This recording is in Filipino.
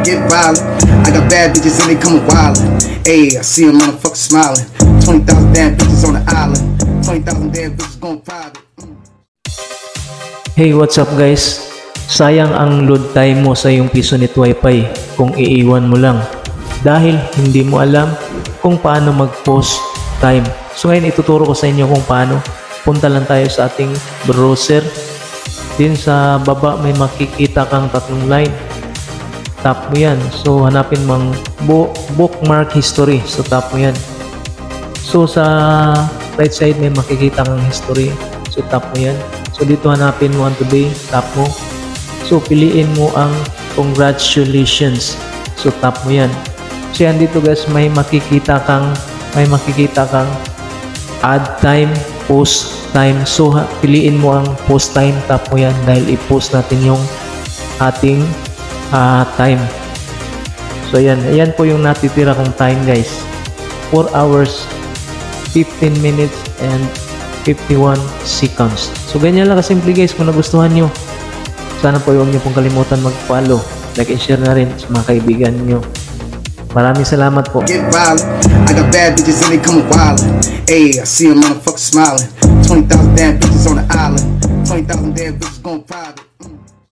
Get violent. I got bad bitches and they coming wildin'. Ayy, I see a motherfucker smiling. 20,000 damn bitches on the island. 20,000 damn bitches going private. Mm. Hey, what's up guys? Sayang ang load time mo sa iyong PisoNet Wi-Fi kung iiwan mo lang dahil hindi mo alam kung paano mag-post time. So ngayon ituturo ko sa inyo kung paano. Punta lang tayo sa ating browser. Din sa baba may makikita kang tatlong line. Tap mo yan. So hanapin mong bo- bookmark history. So tap mo yan. So sa right side may makikita kang history. So tap mo yan. So dito hanapin mo ang today. Tap mo. So piliin mo ang congratulations. So tap mo yan. So yan dito guys may makikita kang may makikita kang add time, post time. So ha, piliin mo ang post time. Tap mo yan dahil i-post natin yung ating ah, time. So ayan, ayan po yung natitira kong time guys. 4 hours, 15 minutes, and 51 seconds. So ganyan lang kasimple guys kung nagustuhan nyo. Sana po huwag nyo pong kalimutan mag-follow. Like and share na rin sa mga kaibigan nyo. Maraming salamat po. Get violent. I got bad bitches and they coming wildin'. Ayy, I see a motherfucker smiling. 20,000 damn bitches on the island. 20,000 damn bitches going private.